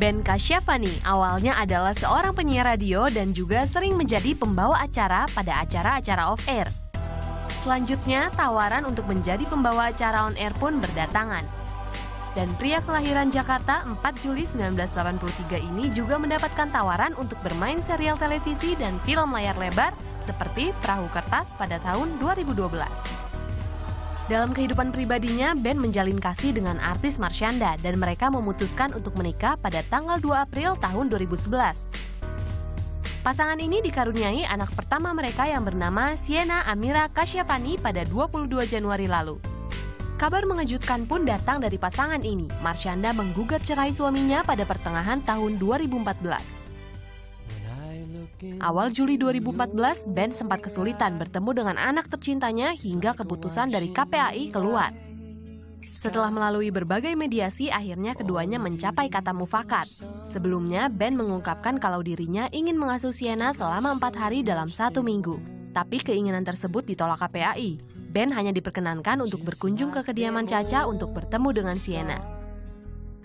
Ben Kasyafani awalnya adalah seorang penyiar radio dan juga sering menjadi pembawa acara pada acara-acara off-air. Selanjutnya, tawaran untuk menjadi pembawa acara on-air pun berdatangan. Dan pria kelahiran Jakarta 4 Juli 1983 ini juga mendapatkan tawaran untuk bermain serial televisi dan film layar lebar seperti Perahu Kertas pada tahun 2012. Dalam kehidupan pribadinya, Ben menjalin kasih dengan artis Marsyanda dan mereka memutuskan untuk menikah pada tanggal 2 April tahun 2011. Pasangan ini dikaruniai anak pertama mereka yang bernama Siena Amira Kasyafani pada 22 Januari lalu. Kabar mengejutkan pun datang dari pasangan ini. Marsyanda menggugat cerai suaminya pada pertengahan tahun 2014. Awal Juli 2014, Ben sempat kesulitan bertemu dengan anak tercintanya hingga keputusan dari KPAI keluar. Setelah melalui berbagai mediasi, akhirnya keduanya mencapai kata mufakat. Sebelumnya, Ben mengungkapkan kalau dirinya ingin mengasuh Siena selama empat hari dalam satu minggu. Tapi keinginan tersebut ditolak KPAI. Ben hanya diperkenankan untuk berkunjung ke kediaman Caca untuk bertemu dengan Siena.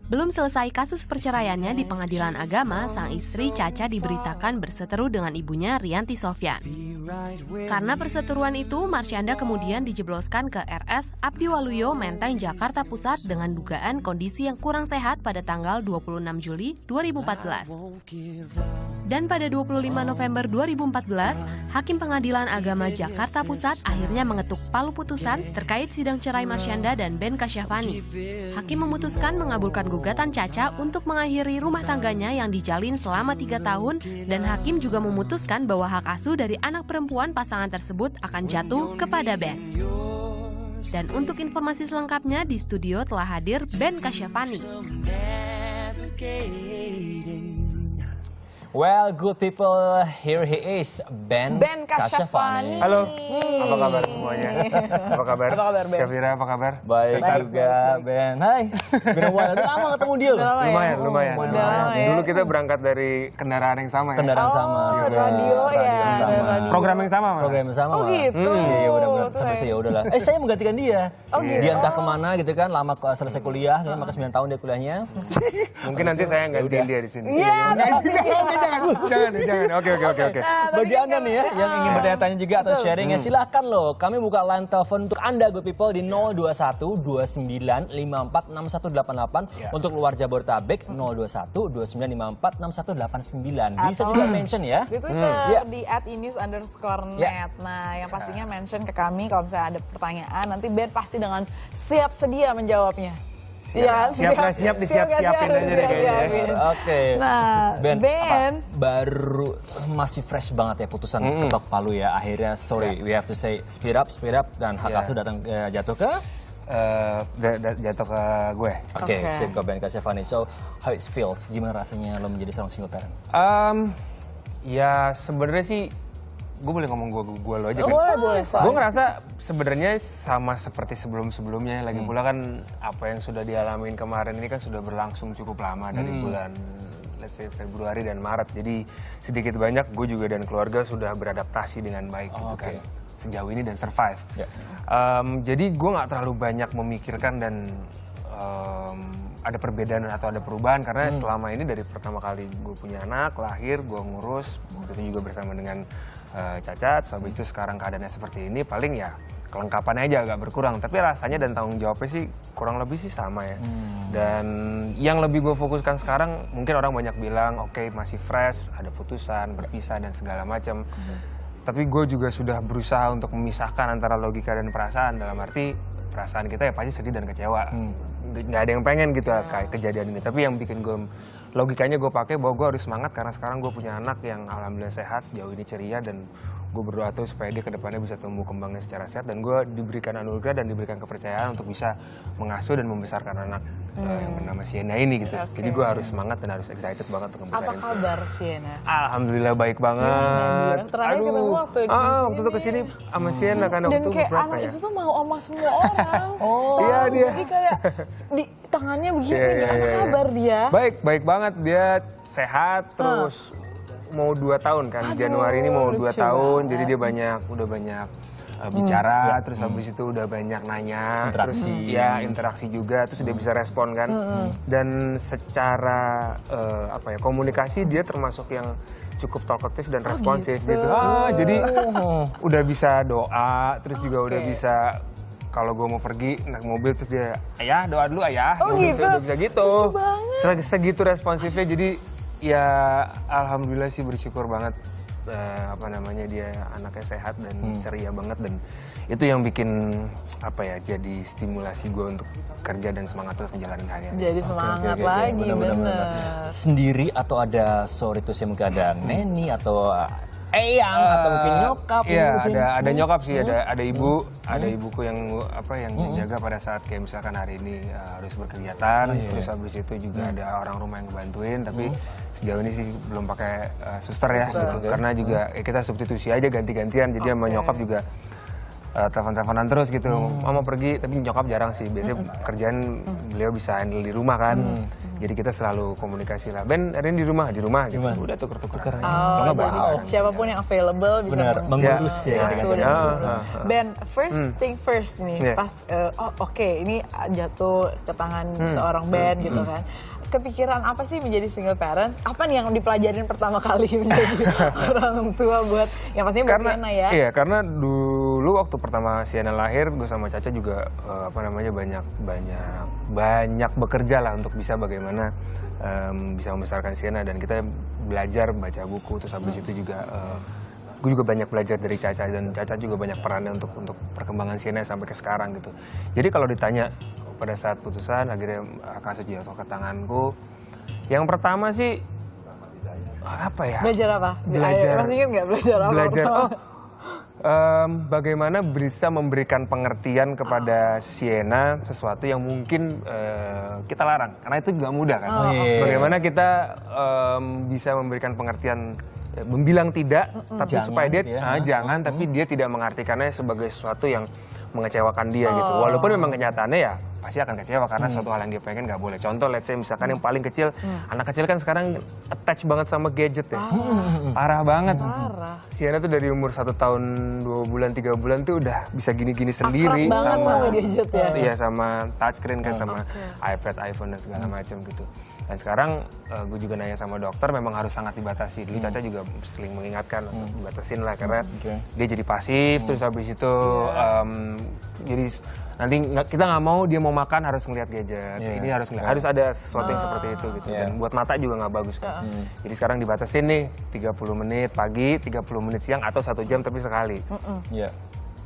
Belum selesai kasus perceraiannya di pengadilan agama, sang istri Caca diberitakan berseteru dengan ibunya Rianti Sofyan. Karena perseteruan itu, Marsyanda kemudian dijebloskan ke RS Abdi Waluyo, Menteng, Jakarta Pusat dengan dugaan kondisi yang kurang sehat pada tanggal 26 Juli 2014. Dan pada 25 November 2014, Hakim Pengadilan Agama Jakarta Pusat akhirnya mengetuk palu putusan terkait sidang cerai Marsyanda dan Ben Kasyafani. Hakim memutuskan mengabulkan gugatan Caca untuk mengakhiri rumah tangganya yang dijalin selama tiga tahun dan hakim juga memutuskan bahwa hak asuh dari anak perempuan pasangan tersebut akan jatuh kepada Ben. Dan untuk informasi selengkapnya di studio telah hadir Ben Kasyafani. Well, good people, here he is, Ben, Ben Kasyafani. Halo, apa kabar semuanya? Apa kabar? Apa kabar, Ben? Syafira, apa kabar? Baik Sehat? juga, Ben. Hai, been a while. Udah lama ketemu dia loh. ya? Lumayan, lumayan. Udah lumayan. lama ya. Dulu kita berangkat dari kendaraan yang sama ya. Kendaraan sama, Oh, radio ya. yang sama. Radio. Program yang sama, Mas. Program yang sama. Oh gitu. Hmm, Iya, benar-benar. Sampai ya. saya ya udahlah. Eh, saya menggantikan dia. Oh, gitu. Dia entah ke mana gitu kan, lama selesai kuliah, kan, maka 9 tahun dia kuliahnya. Mungkin nanti saya gantiin dia di sini. Iya, Jangan, jangan, jangan. Oke, oke, oke, oke. Tapi Bagi kan Anda nih ya, yang ingin Ah. bertanya-tanya juga atau sharing Hmm. ya, silahkan loh. Kami buka line telepon untuk Anda, good people, di 021 29 54 6188. Ya. Untuk luar Jabodetabek, 021 29 54 6189. Bisa juga mention ya. Di Twitter Iya. di @inis underscore Ya. net. Nah, yang pastinya mention ke kami kalau misalnya ada pertanyaan. Nanti Ben pasti dengan siap sedia menjawabnya. Iya, Siap nggak siap, disiap-siapin nggak aja deh siap, kayaknya. siapin. Oke. Nah, Ben, Ben. apa, baru masih fresh banget ya putusan ketok palu ya. Akhirnya sorry, we have to say speed up, speed up dan hak Ya. asuh datang eh, jatuh ke Eh, da- jatuh ke gue. Oke, Oke. sip ke Ben Kasyafani. So, how it feels? Gimana rasanya lo menjadi seorang single parent? Em, ya sebenarnya sih gue boleh ngomong gue gue lo aja kan. Boleh, boleh. Gue ngerasa sebenarnya sama seperti sebelum-sebelumnya. Lagi pula kan apa yang sudah dialamin kemarin ini kan sudah berlangsung cukup lama dari bulan let's say Februari dan Maret. Jadi sedikit banyak gue juga dan keluarga sudah beradaptasi dengan baik gitu oke. kan sejauh ini dan survive. Ya. Em, jadi gue nggak terlalu banyak memikirkan dan em, ada perbedaan atau ada perubahan karena selama ini dari pertama kali gue punya anak lahir gue ngurus waktu itu juga bersama dengan eh, cacat habis itu sekarang keadaannya seperti ini paling ya kelengkapannya aja agak berkurang. Tapi rasanya dan tanggung jawabnya sih kurang lebih sih sama ya. Dan yang lebih gue fokuskan sekarang mungkin orang banyak bilang oke masih fresh ada putusan berpisah dan segala macam tapi gue juga sudah berusaha untuk memisahkan antara logika dan perasaan. Dalam arti perasaan kita ya pasti sedih dan kecewa. Nggak- nggak ada yang pengen gitu ya kayak kejadian ini. Tapi yang bikin gue logikanya gue pakai bahwa gue harus semangat karena sekarang gue punya anak yang alhamdulillah sehat sejauh ini ceria dan gue berdoa tuh supaya dia ke depannya bisa tumbuh kembangnya secara sehat dan gue diberikan anugerah dan diberikan kepercayaan untuk bisa mengasuh dan membesarkan anak eh, yang bernama Sienna ini gitu Oke. jadi gue harus semangat dan harus excited banget untuk Apa ngebesarin kabar Sienna? Alhamdulillah baik banget. dia? Terakhir ketemu waktu di ah, waktu itu ke sini sama Sienna kan waktu Dan itu kayak anak ya? itu tuh mau sama semua orang. oh, iya, dia. Jadi kayak di tangannya begini, Iya, iya, apa kabar dia? Baik, baik banget. Dia sehat terus mau dua tahun kan. Aduh, Januari ini mau dua tahun. banget. Jadi dia banyak, udah banyak uh, bicara, terus habis itu udah banyak nanya, Interaksi. terus ya interaksi juga, terus dia bisa respon kan. Dan secara uh, apa ya komunikasi dia termasuk yang cukup talkative dan responsif gitu. gitu. Ah, jadi udah bisa doa, terus juga udah bisa kalau gue mau pergi naik mobil terus dia ayah doa dulu ayah Oh, Udah gitu? bisa, udah bisa gitu segitu responsifnya jadi ya alhamdulillah sih bersyukur banget eh, apa namanya dia anaknya sehat dan Hmm. ceria banget dan itu yang bikin apa ya jadi stimulasi gue untuk kerja dan semangat terus ngejalanin harian Jadi Oke, semangat oke, oke. lagi, Bener, bener. bener, bener. Sendiri atau ada sorry itu sih mungkin ada neni atau uh, eyang atau mungkin nyokap Iya, ada ada Hmm. nyokap sih, ada ada ibu, ada ibuku yang apa yang jaga pada saat kayak misalkan hari ini uh, harus berkegiatan, terus habis itu juga ada orang rumah yang bantuin, tapi sejauh ini sih belum pakai uh, suster ya, gitu. karena juga ya kita substitusi aja ganti-gantian, jadi sama nyokap juga uh, telepon-teleponan terus gitu, mama pergi, tapi nyokap jarang sih, biasanya kerjaan beliau bisa handle di rumah kan, jadi kita selalu komunikasi lah, Ben hari ini di rumah, di rumah, gitu. Gimana? udah tuker-tuker, Tuker. Oh, balik. jadi siapa pun yang available bisa Benar, meng- mengurus Ya. ya. Langsung ah, ah. Ben, first thing first nih, Yeah. pas eh, oh oke ini jatuh ke tangan Hmm. seorang Ben gitu kan. Kepikiran apa sih menjadi single parent? Apa nih yang dipelajarin pertama kali menjadi orang tua buat yang pastinya buat karena Sienna ya? iya karena dulu waktu pertama Sienna lahir gue sama Caca juga eh, apa namanya banyak banyak banyak bekerja lah untuk bisa bagaimana em, bisa membesarkan Sienna dan kita belajar baca buku terus habis itu juga gue juga banyak belajar dari Caca dan Caca juga banyak perannya untuk untuk perkembangan Sienna sampai ke sekarang gitu jadi kalau ditanya pada saat putusan akhirnya eh, kasus jatuh ke tanganku yang pertama sih apa ya Belajar apa? Belajar. Masih inget nggak belajar apa? belajar oh em, bagaimana bisa memberikan pengertian kepada Siena sesuatu yang mungkin eh, kita larang karena itu juga mudah kan Oh, iya. bagaimana kita em, bisa memberikan pengertian membilang tidak tapi Jangan supaya dia gitu ya. ah, jangan tapi dia tidak mengartikannya sebagai sesuatu yang mengecewakan dia gitu. Walaupun memang kenyataannya ya pasti akan kecewa karena suatu hal yang dia pengen nggak boleh. Contoh let's say misalkan yang paling kecil anak kecil kan sekarang attach banget sama gadget ya. Parah banget. Parah. Sienna tuh dari umur satu tahun dua bulan tiga bulan tuh udah bisa gini-gini sendiri banget sama sama gadget ya? iya sama touchscreen kan sama iPad, iPhone dan segala macam gitu. Dan sekarang gue juga nanya sama dokter memang harus sangat dibatasi. Dulu Caca juga sering mengingatkan untuk dibatasin lah karena Oke. dia jadi pasif terus habis itu Iya. em, jadi nanti kita nggak mau dia mau makan harus ngelihat gadget. Iya. Ini harus ngeliat, harus ada sesuatu yang seperti itu gitu. Iya. Dan buat mata juga nggak bagus kan. Jadi sekarang dibatasin nih 30 menit pagi, 30 menit siang atau satu jam tapi sekali. Iya.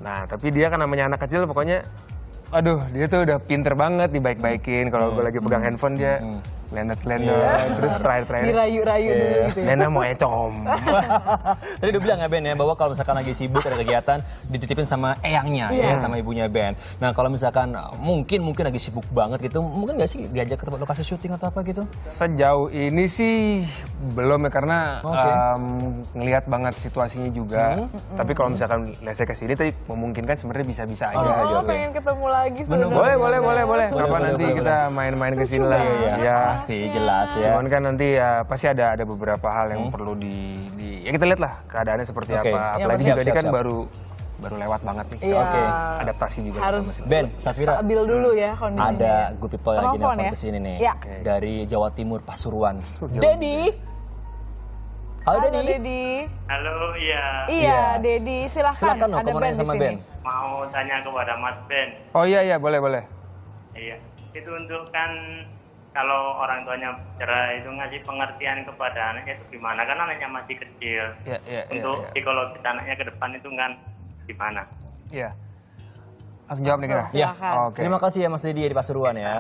Nah, tapi dia kan namanya anak kecil pokoknya aduh, dia tuh udah pinter banget dibaik-baikin. Kalau gue lagi pegang handphone dia lendet-lendet terus terakhir-terakhir Dirayu-rayu dulu gitu ya. Nena mau ecom. Tadi udah bilang ya Ben ya bahwa kalau misalkan lagi sibuk ada kegiatan dititipin sama eyangnya ya Iya. sama ibunya Ben. Nah kalau misalkan mungkin mungkin lagi sibuk banget gitu mungkin nggak sih diajak ke tempat lokasi syuting atau apa gitu? Sejauh ini sih belum ya karena Oke. em, ngelihat banget situasinya juga. Tapi kalau misalkan lesnya ke sini tadi memungkinkan sebenarnya bisa-bisa aja. Oh, Oh, juga. pengen ketemu lagi saudara. Boleh, boleh, boleh, boleh. Kapan nanti boleh, kita main-main ke sini lah. Iya, Ya. Pasti jelas ya. Cuman kan nanti ya pasti ada ada beberapa hal yang perlu di, di- ya kita lihat lah keadaannya seperti Oke. apa. Ya, Apalagi siap, juga siap, ini kan siap. baru baru lewat banget nih. Iya. Oke. Adaptasi juga Harus. Ben, Safira stabil dulu ya kondisinya. ada good people yang lagi nelfon ya? ke sini nih Ya. dari Jawa Timur Pasuruan. Dedi. Halo, Halo Dedi. Dedi. Halo, iya. Iya, Yes. Dedi, silakan. Silakan dong, ada Ben sama. Ben. Mau tanya kepada Mas Ben. Oh iya iya boleh boleh. Iya. Itu untuk kan kalau orang tuanya cerai itu ngasih pengertian kepada anaknya itu gimana? Kan anaknya masih kecil. Iya iya iya. untuk iya. psikologis anaknya ke depan itu kan gimana? Iya. Langsung jawab nih kita. Langsung, Ya, Silakan. Oke. terima kasih ya Mas Dedi di Pasuruan ya.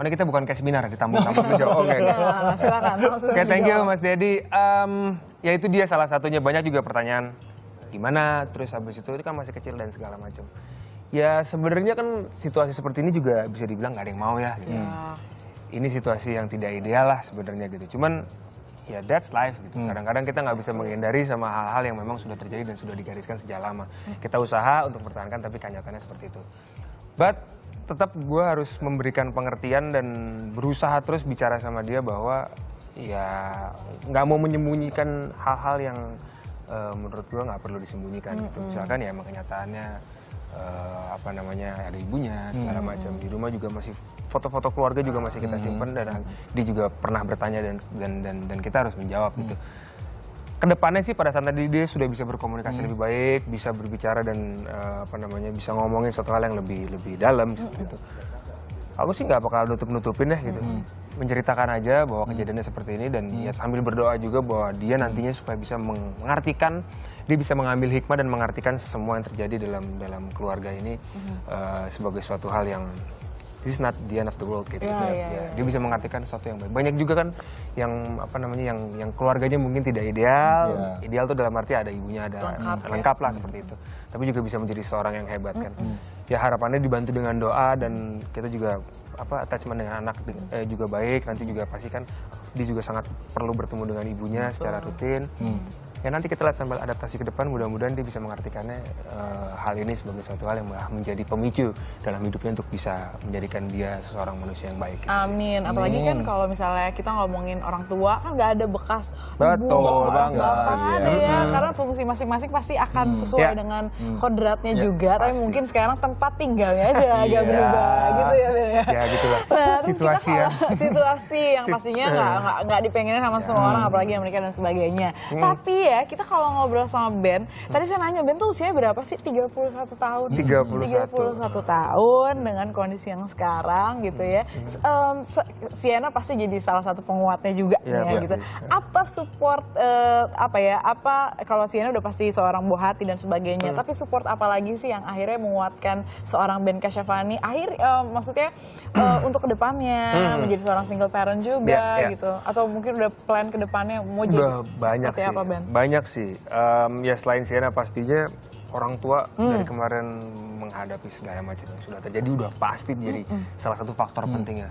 Oh, ini kita bukan kayak seminar ditambah-tambah menjawab. Oke. oke. Nah, silakan. Oke, thank you. Mas Dedi. Em, ya itu dia salah satunya banyak juga pertanyaan gimana terus habis itu ini kan masih kecil dan segala macam. Ya sebenarnya kan situasi seperti ini juga bisa dibilang nggak ada yang mau ya. gitu. Ya. Ini situasi yang tidak ideal lah sebenarnya gitu. Cuman ya that's life gitu. Kadang-kadang kita nggak bisa menghindari sama hal-hal yang memang sudah terjadi dan sudah digariskan sejak lama. Kita usaha untuk mempertahankan tapi kenyataannya seperti itu. But tetap gue harus memberikan pengertian dan berusaha terus bicara sama dia bahwa ya nggak mau menyembunyikan hal-hal yang eh, menurut gue nggak perlu disembunyikan gitu misalkan ya emang kenyataannya eh, apa namanya ada ibunya segala macam di rumah juga masih foto-foto keluarga juga masih kita simpan dan dia juga pernah bertanya dan dan dan, dan kita harus menjawab gitu. Ke depannya sih pada saat tadi dia sudah bisa berkomunikasi lebih baik, bisa berbicara dan eh, apa namanya bisa ngomongin suatu hal yang lebih lebih dalam seperti itu. Aku sih nggak bakal nutup nutupin ya gitu, menceritakan aja bahwa kejadiannya seperti ini dan ya sambil berdoa juga bahwa dia nantinya supaya bisa mengartikan, dia bisa mengambil hikmah dan mengartikan semua yang terjadi dalam dalam keluarga ini eh, sebagai suatu hal yang this is not the end of the world gitu. Iya, Ya, iya, ya. Dia bisa mengartikan sesuatu yang baik. Banyak juga kan yang apa namanya yang yang keluarganya mungkin tidak ideal. Iya. Ideal tuh dalam arti ada ibunya, ada Lengkap, ya. lengkap lah seperti itu. Tapi juga bisa menjadi seorang yang hebat kan. Ya harapannya dibantu dengan doa dan kita juga apa attachment dengan anak eh, juga baik. Nanti juga pasti kan dia juga sangat perlu bertemu dengan ibunya secara rutin. Ya nanti kita lihat sambil adaptasi ke depan mudah-mudahan dia bisa mengartikannya eh, hal ini sebagai suatu hal yang menjadi pemicu dalam hidupnya untuk bisa menjadikan dia seorang manusia yang baik. gitu sih. Amin. Apalagi kan kalau misalnya kita ngomongin orang tua kan nggak ada bekas Betul ibu, banget, bapak iya. ada ya. Karena fungsi masing-masing pasti akan sesuai Ya. dengan kodratnya Ya, juga. Tapi pasti. mungkin sekarang tempat tinggalnya aja agak Iya. berubah gitu ya Ben ya. Ya gitulah Nah, terus situasi ya. situasi yang pastinya nggak nggak dipengenin sama semua orang apalagi yang menikah dan sebagainya. Tapi ya kita kalau ngobrol sama Ben, tadi saya nanya Ben tuh usianya berapa sih? 31 tahun. 31. 31 tahun dengan kondisi yang sekarang gitu ya. Em, se- Sienna pasti jadi salah satu penguatnya juga Iya, ya, pasti. gitu. Apa support eh, apa ya? Apa kalau Sienna udah pasti seorang buah hati dan sebagainya. Tapi support apa lagi sih yang akhirnya menguatkan seorang Ben Kasyafani? Akhir eh, maksudnya eh, untuk ke depannya menjadi seorang single parent juga Iya, iya. gitu. Atau mungkin udah plan ke depannya mau jadi Udah banyak seperti sih. apa Ben? Banyak sih. Em, ya selain Sienna pastinya orang tua Hmm. dari kemarin menghadapi segala macam yang sudah terjadi udah pasti jadi Hmm, salah satu faktor pentingnya.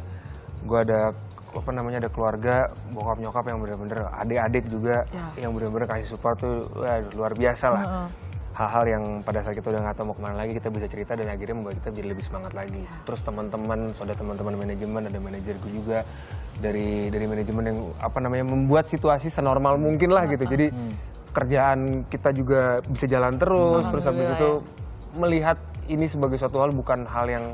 Gue ada apa namanya ada keluarga bokap nyokap yang bener-bener adik-adik juga Ya. yang bener-bener kasih support tuh wah, luar biasa lah. Hal-hal yang pada saat kita udah nggak tahu mau ke mana lagi kita bisa cerita dan akhirnya membuat kita jadi lebih semangat lagi. Terus teman-teman, saudara teman-teman manajemen ada manajerku juga dari dari manajemen yang apa namanya membuat situasi senormal mungkin lah gitu. Jadi kerjaan kita juga bisa jalan terus. Terus habis itu melihat ini sebagai suatu hal bukan hal yang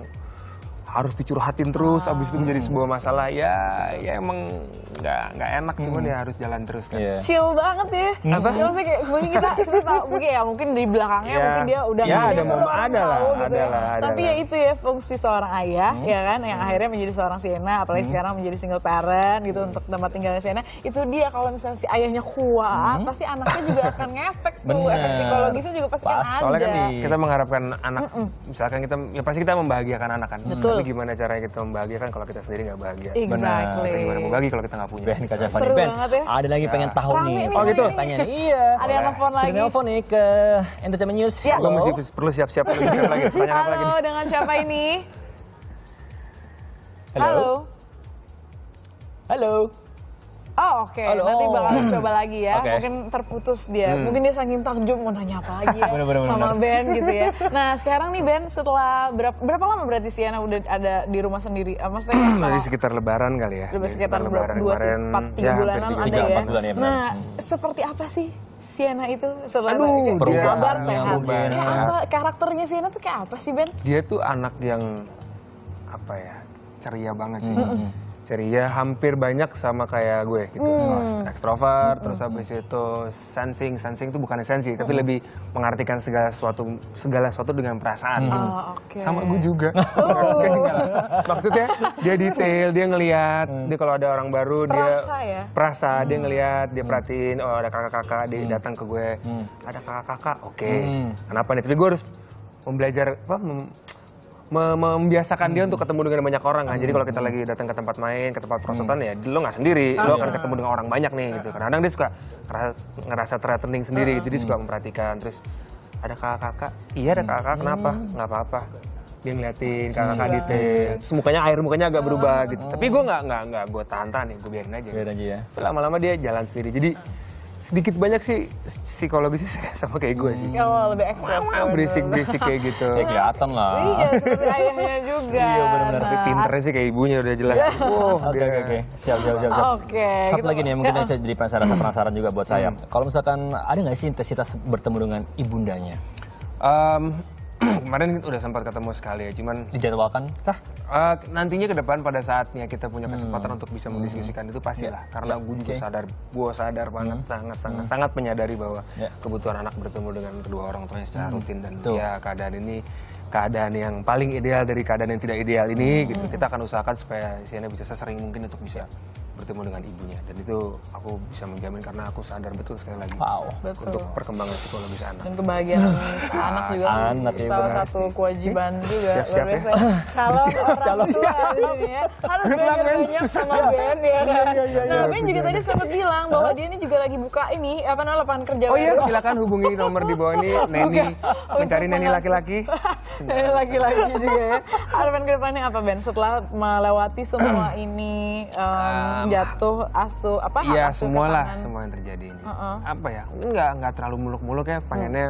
harus dicurhatin terus, habis itu menjadi sebuah masalah ya ya emang nggak nggak enak cuman ya harus jalan terus kan. Iya. chill banget ya. Apa? Ya, maksudnya kayak mungkin kita, kita tahu, mungkin ya mungkin di belakangnya Ya. mungkin dia udah Ya, gede, ada orang ada lah, tahu gitu ada ya. lah, ada Tapi lah. ya itu ya fungsi seorang ayah ya kan yang akhirnya menjadi seorang Siena apalagi sekarang menjadi single parent gitu untuk tempat tinggalnya Siena. Itu dia kalau misalnya si ayahnya kuat pasti anaknya juga akan ngefek tuh. Bener. Efek psikologisnya juga pasti Pas, kan Soalnya kan ada. kita mengharapkan anak, misalkan kita, ya pasti kita membahagiakan anak kan. Betul. Tapi gimana caranya kita membahagiakan kalau kita sendiri nggak bahagia? Exactly. Kita gimana mau bahagia kalau kita nggak punya? Ben Kasyafani. Seru Ben, ya. ada lagi pengen tahu Rame nih. nih, Oh, gitu? Tanya nih. Iya. Ada yang nelfon Sudah lagi. nelfon nih ke Entertainment News. Ya. Halo. mesti perlu siap-siap lagi. Pertanyaan apa lagi? Halo, dengan siapa ini? Halo. Halo. Halo. Oh oke, Halo. nanti bakal coba lagi ya. Oke. Mungkin terputus dia. Mungkin dia saking takjub mau nanya apa lagi ya Bener, bener, sama bener. Ben gitu ya. Nah sekarang nih Ben setelah berapa, berapa lama berarti Siana udah ada di rumah sendiri? Eh, Maksudnya kayak Dari sekitar lebaran kali ya. Udah Dari sekitar lebaran Dua, kemarin. empat, tiga ya, bulanan tiga ada Tiga, ya. bulan ya, benar. Nah, Hmm. seperti apa sih Siana itu setelah Aduh, perubahan kabar sehat. Kayak apa karakternya Siana tuh kayak apa sih Ben? Dia tuh anak yang apa ya ceria banget sih. Ceria hampir banyak sama kayak gue gitu. Ekstrovert, terus habis itu sensing. Sensing itu bukan sensi, tapi lebih mengartikan segala sesuatu segala sesuatu dengan perasaan. gitu. Oh, oke. Sama gue juga. Maksudnya dia detail, dia ngelihat, dia kalau ada orang baru dia Perasa ya? perasa, dia ngelihat, dia perhatiin, oh ada kakak-kakak, dia datang ke gue, ada kakak-kakak, oke. Kenapa nih? Tapi gue harus membelajar apa? mem- me- membiasakan dia untuk ketemu dengan banyak orang kan. Jadi kalau kita lagi datang ke tempat main, ke tempat perosotan ya lo nggak sendiri, lo akan ketemu dengan orang banyak nih gitu. Kadang-kadang dia suka ngerasa, ngerasa threatening sendiri, gitu. dia suka memperhatikan. Terus ada kakak-kakak, iya ada kakak, kenapa? Nggak apa-apa. Dia ngeliatin kakak-kakak detail. Terus mukanya air mukanya agak berubah gitu. Tapi gue nggak nggak nggak gue tahan-tahan nih, gue biarin aja. Biar aja ya. Lama-lama dia jalan sendiri. Jadi sedikit banyak sih psikologisnya sama kayak gue sih. Kalau lebih ekstra. Wah, berisik-berisik kayak gitu. Ya kelihatan lah. Iya, seperti ayahnya juga. Iya, benar-benar. Tapi Nah, pinternya sih kayak ibunya udah jelas. Wow, Oke oke oke. Siap siap siap siap. Oke, Satu gitu. lagi nih mungkin saya jadi penasaran penasaran juga buat saya. Kalau misalkan ada nggak sih intensitas bertemu dengan ibundanya? Em, kemarin udah sempat ketemu sekali ya, cuman Dijadwalkan kah? eh, nantinya ke depan pada saatnya kita punya kesempatan untuk bisa mendiskusikan itu pastilah. Karena gue juga Oke. sadar, gue sadar banget sangat sangat sangat menyadari bahwa Ya. kebutuhan anak bertemu dengan kedua orang tuanya secara rutin dan Betul. ya keadaan ini keadaan yang paling ideal dari keadaan yang tidak ideal ini gitu. Kita akan usahakan supaya Sienna bisa sesering mungkin untuk bisa bertemu dengan ibunya dan itu aku bisa menjamin karena aku sadar betul sekali lagi Wow. Betul. untuk perkembangan psikologis anak. Dan kebahagiaan anak juga anak ya, salah benar. satu kewajiban juga Siap-siap luar ya. biasa. Calon orang tua di sini ya. Harus belajar banyak sama Ben ya kan. Nah Ben juga tadi sempat bilang bahwa dia ini juga lagi buka ini apa namanya lapangan kerja Oh iya, silakan hubungi nomor di bawah ini Neni mencari Neni laki-laki. Dan laki-laki juga ya. Harapan ke depannya apa Ben? Setelah melewati semua ini jatuh asu apa Iya, ke semualah tangan. semua yang terjadi ini. Heeh. Apa ya? Enggak, enggak terlalu muluk-muluk ya. Pengennya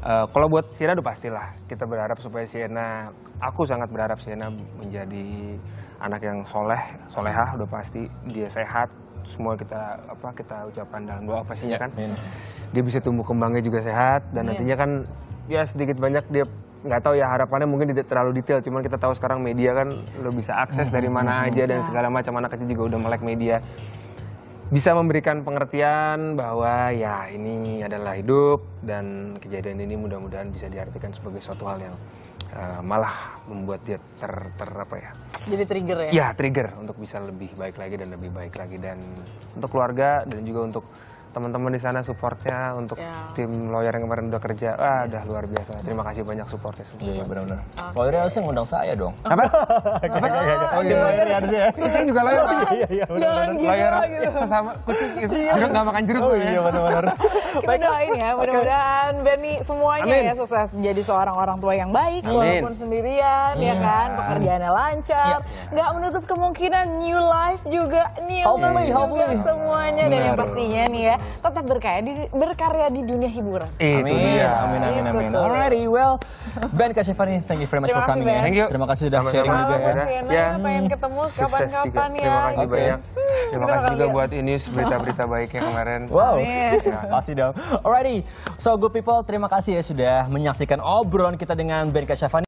eh, kalau buat Siena udah pastilah kita berharap supaya Siena, aku sangat berharap Siena menjadi anak yang soleh, solehah udah pasti dia sehat. Semua kita apa kita ucapkan dalam doa pastinya kan. amin. Dia bisa tumbuh kembangnya juga sehat dan nantinya kan ya sedikit banyak dia nggak tahu ya harapannya mungkin tidak terlalu detail. Cuman kita tahu sekarang media kan lo bisa akses dari mana aja dan segala macam. Anak kecil juga udah melek media. Bisa memberikan pengertian bahwa ya ini adalah hidup dan kejadian ini mudah-mudahan bisa diartikan sebagai suatu hal yang eh, malah membuat dia ter, ter apa ya? Jadi trigger ya. ya trigger untuk bisa lebih baik lagi dan lebih baik lagi. Dan untuk keluarga dan juga untuk teman-teman di sana supportnya untuk Ya. tim lawyer yang kemarin udah kerja ah udah luar biasa terima kasih banyak supportnya semua Iya iya, benar-benar. Lawyernya harusnya ngundang saya dong. apa Oh iya lawyer harusnya. Ini saya juga lawyer Pak. Iya iya Jangan gila lawyer gitu. sesama kucing gitu jeruk nggak makan jeruk Oh ya. iya benar-benar. Kita doain ya, mudah-mudahan Benny semuanya Amin. ya sukses jadi seorang orang tua yang baik Amin. walaupun sendirian ya kan, pekerjaannya lancar, nggak menutup kemungkinan new life juga new Hopefully, life hopefully. semuanya dan yang pastinya nih ya tetap berkarya di berkarya di dunia hiburan. Itu Amin, dia. amin, amin, Gitu amin. Alrighty, well, Ben Kasyafani, thank you very much Terima for coming Ben. ya. Thank you. Terima kasih sudah Sama-sama sharing juga, ya. Ya. pengen ketemu kapan-kapan ya. Terima kasih banyak. Terima kasih juga buat ini berita-berita baiknya kemarin. Wow, Amin. pasti dong. Alrighty, so good people, terima kasih ya sudah menyaksikan obrolan kita dengan Ben Kasyafani.